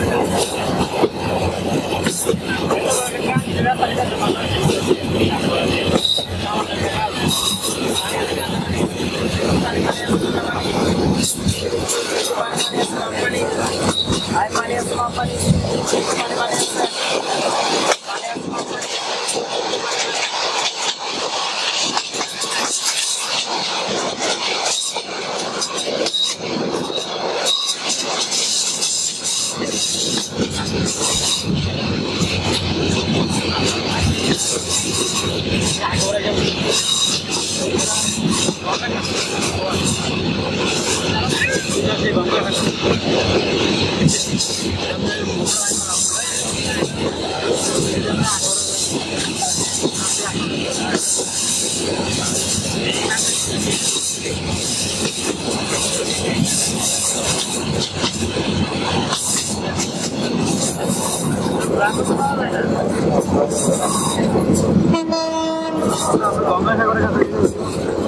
Yeah. Vamos a ver,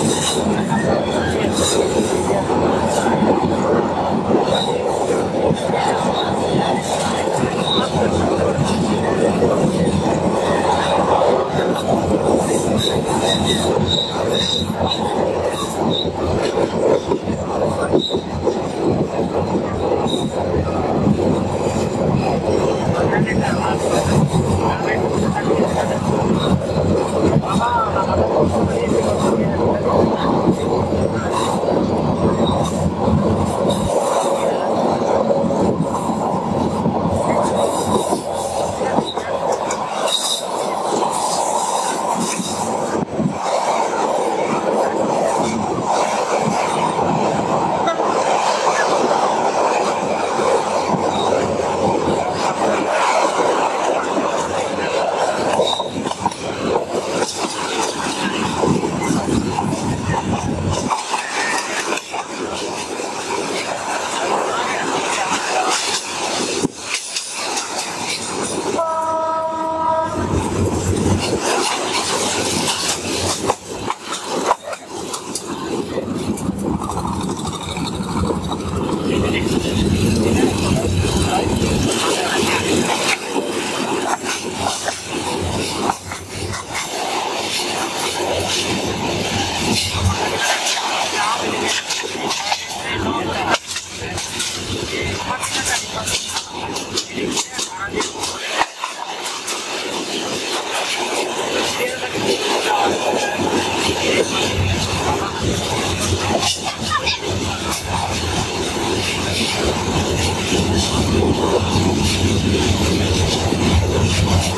Thank you.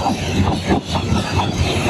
よっしゃ